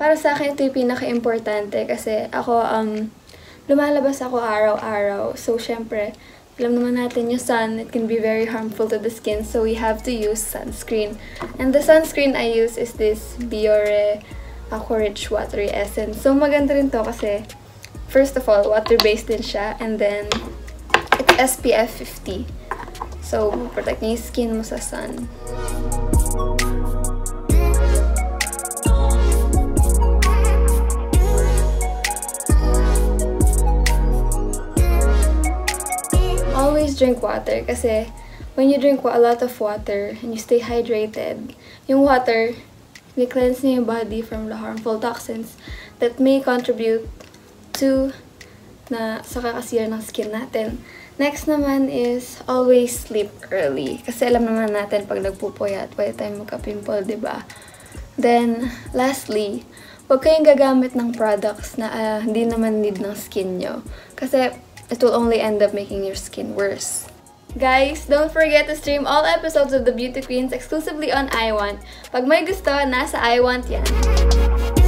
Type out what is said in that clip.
para sa akin ito yung pinaka-importante kasi ako, um, lumalabas ako araw-araw. So, syempre, alam naman natin yung sun, it can be very harmful to the skin. So, we have to use sunscreen. And the sunscreen I use is this Biore Aqua-Rich Watery Essence. So, maganda rin to kasi, first of all, water-based din siya. And then, it's SPF 50. So, protect niya yung skin mo sa sun. Always drink water kasi when you drink a lot of water and you stay hydrated, yung water, ni-cleanse niya yung body from the harmful toxins that may contribute to na sa kakasira ng skin natin. Next naman is always sleep early. Kasi alam naman natin pag nagpupuyat, pwede tayong magka-pimple, ba? Then, lastly, huwag kayong gagamit ng products na uh, hindi naman need ng skin nyo. Kasi it will only end up making your skin worse. Guys, don't forget to stream all episodes of The Beauty Queens exclusively on iWant. Pag may gusto, nasa iWant yan.